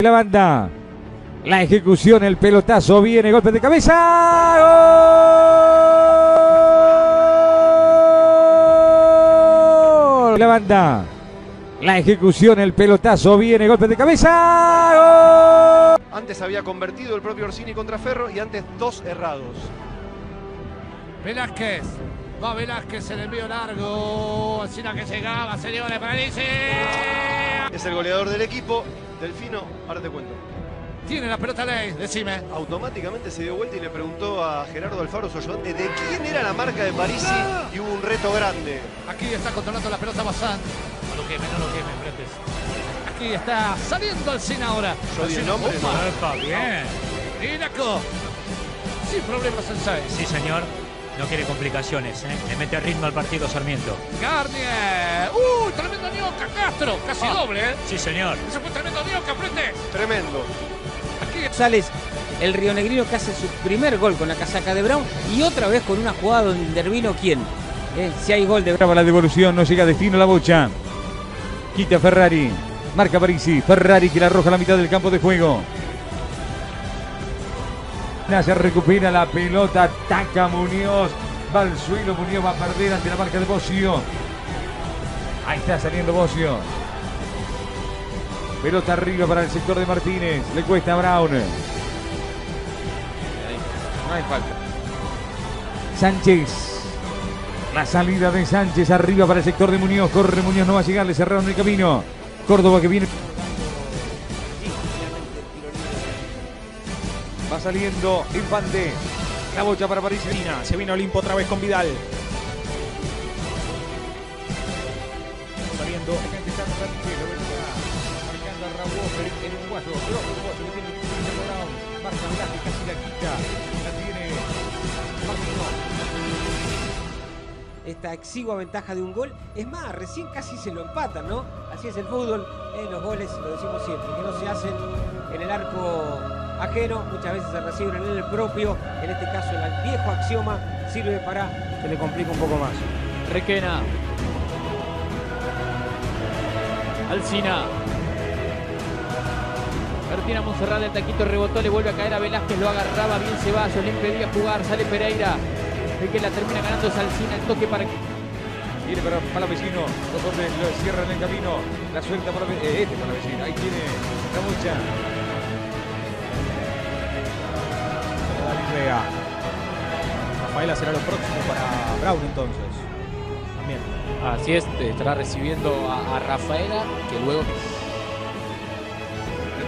La banda. La ejecución, el pelotazo, viene, golpe de cabeza. ¡Gol! La banda. La ejecución, el pelotazo, viene, golpe de cabeza. ¡Gol! Antes había convertido el propio Orsini contra Ferro y antes dos errados. Velázquez. Va Velázquez, el envío largo. Alcina que llegaba, señores, para. Es el goleador del equipo. Delfino, ahora te cuento. Tiene la pelota Ley, decime. Automáticamente se dio vuelta y le preguntó a Gerardo Alfaro, su ayudante, de quién era la marca de Parisi y hubo un reto grande. Aquí está controlando la pelota Bazán. No lo queme, no lo queme, Bretes. Aquí está saliendo Alcina ahora. Yo di el nombre, bien. Iraco. Sin problemas Sensei. Sí, señor. No quiere complicaciones, ¿eh? Le mete ritmo al partido Sarmiento. Garnier. ¡Uh! Tremendo Nioca, Castro. Casi Ah. doble, ¿eh? Sí, señor. Ese fue tremendo Nioca, Bretes. Tremendo. Aquí González, el rionegrino que hace su primer gol con la casaca de Brown y otra vez con una jugada donde intervino quién. Eh, si hay gol de Brown. La devolución, no llega a destino la bocha. Quita Ferrari. Marca Parisi. Ferrari que la arroja a la mitad del campo de juego. Se recupera la pelota. Ataca Muñoz. Va al suelo. Muñoz va a perder ante la marca de Bocio. Ahí está saliendo Bocio. Pelota arriba para el sector de Martínez. Le cuesta a Brown. No hay falta. Sánchez. La salida de Sánchez arriba para el sector de Muñoz. Corre Muñoz, no va a llegar, le cerraron el camino. Córdoba que viene. Va saliendo Infante. La bocha para París. Se viene Olimpo otra vez con Vidal. Saliendo. Marcando a Raúl Walker, el uruguayo. Pero uruguayo que tiene Cristiano Brown. Marca Velázquez, casi la quita. La tiene Martínez. Esta exigua ventaja de un gol. Es más, recién casi se lo empatan, ¿no? Así es el fútbol. eh, los goles, lo decimos siempre, que no se hacen en el arco ajeno. Muchas veces se reciben en el propio. En este caso, el viejo axioma sirve para Se le complica un poco más. Requena. Alcina. Martina Monserrat el taquito rebotó, le vuelve a caer a Velázquez, lo agarraba, bien Ceballos, le impedía jugar, sale Pereira. El que la termina ganando es Alcina, el toque para Viene para Palavecino. Los hombres lo cierran el camino. La suelta para eh, este Palavecino. Ahí tiene la bocha. Rafaela será lo próximo para Brown entonces. También. Así es, estará recibiendo a, a Rafaela, que luego que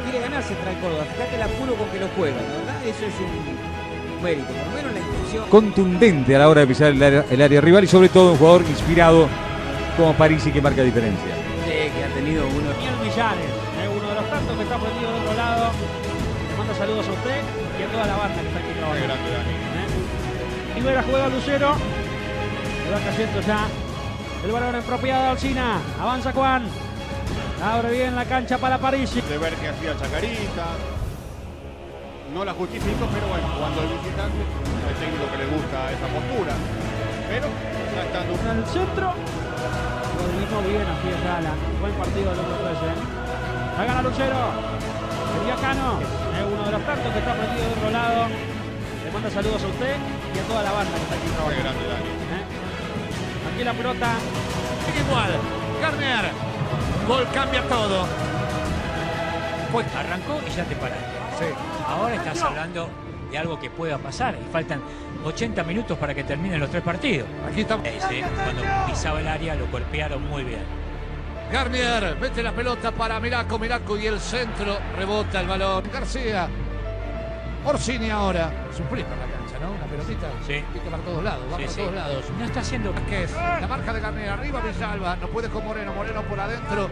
quiere ganar se trae Córdoba. Fíjate el apuro con que lo juega, ¿verdad? Eso es un mérito, por lo menos la intención. Contundente a la hora de pisar el área, el área rival y sobre todo un jugador inspirado como Parisi que marca diferencia. Sí, que ha tenido uno. Daniel Millanes, eh, uno de los tantos que está prendido de otro lado. Le mando saludos a usted y a toda la banda que está aquí trabajando. Eh. Rivera juega Lucero. Le va cayendo ya el balón en propiedad de Alcina. Avanza Juan. Abre bien la cancha para París. de ver que hacía Chacarita. No la justifico, pero bueno, cuando el visitante, el técnico que le gusta esa postura. Pero ya estando En el centro. Rodrigo bien aquí en Gala. Buen partido del otro 13. ¿eh? La gana Lucero. Sería Cano. Es uno de los tantos que está prendido de otro lado. Le manda saludos a usted y a toda la banda que está aquí Qué trabajando. grande Dani. ¿eh? Aquí la pelota. sigue igual. Garnier. Gol cambia todo. Pues arrancó y ya te paraste. Ahora estás hablando de algo que pueda pasar y faltan 80 minutos para que terminen los tres partidos. Aquí Ese, cuando pisaba el área lo golpearon muy bien. Garnier. Mete la pelota para Miraco, Miraco y el centro. Rebota el balón. García. Orsini ahora. Suprime la cancha, ¿no? La pelotita. Sí. Pica para todos lados. Va Sí, para sí. todos lados. No está haciendo Vázquez, la marca de Garnier, arriba Villalba, no puede con Moreno, Moreno por adentro,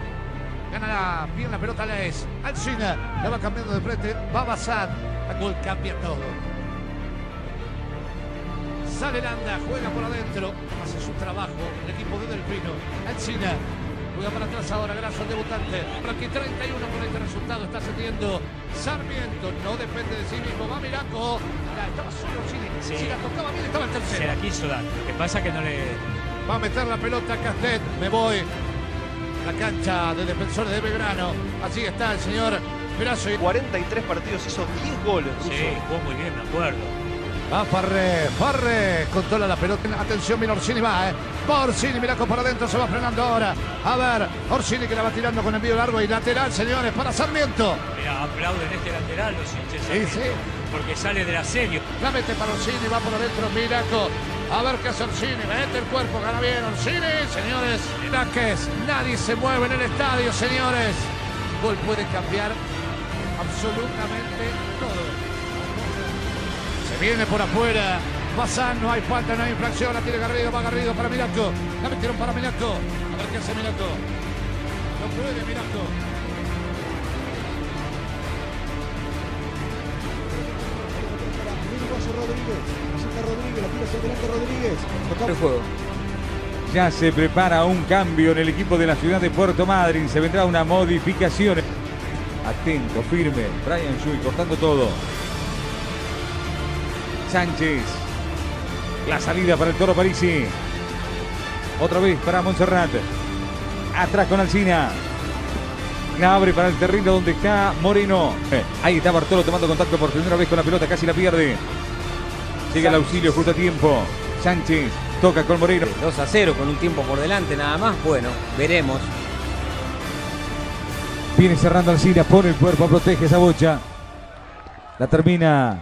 gana la- bien la pelota Lees, Alcina, la va cambiando de frente, va Bazán, el gol cambia todo. Sale Landa, juega por adentro, hace su trabajo el equipo de Delfino, Alcina, juega para atrás ahora, gracias al debutante, por aquí 31 con este resultado, está ascendiendo Sarmiento, no depende de sí mismo, va Miraco, la estaba solo Chile, Sí. si la tocaba bien estaba el Se tercero. la quiso dar. Lo que pasa que no le. Va a meter la pelota Castet. Me voy. La cancha de defensores de Belgrano. Allí está el señor Brazo. 43 partidos, hizo 10 goles. Sí, jugó muy bien, me acuerdo. Va Farré, Farré, controla la pelota. Atención, mira Orsini va, eh. Orsini, mira para adentro, se va frenando ahora. A ver, Orsini que la va tirando con envío largo y lateral, señores, para Sarmiento. Mira, aplauden este lateral los hinchas. Sí, sí. Porque sale del asedio. La mete para Orsini, va por adentro, Miraco. A ver qué hace Orsini, mete el cuerpo, gana bien Orsini, señores. Náquez, nadie se mueve en el estadio, señores. Gol puede cambiar absolutamente todo. Se viene por afuera. Bazán, no hay falta, no hay infracción. La tiene Garrido, va Garrido para Miraco. La metieron para Miraco. A ver qué hace Miraco. No puede Miraco. El juego. Ya se prepara un cambio en el equipo de la ciudad de Puerto Madryn. Se vendrá una modificación. Atento, firme. Brian Shui cortando todo. Sánchez. La salida para el Toro Parisi. Otra vez para Montserrat. Atrás con Alcina. La abre para el terreno donde está Moreno. Eh, Ahí está Bartolo tomando contacto por primera vez con la pelota. Casi la pierde. Llega el auxilio justo a tiempo. Sánchez toca con Moreno. 2 a 0 con un tiempo por delante nada más. Bueno, veremos. Viene cerrando Alcina, pone el cuerpo, protege esa bocha. La termina.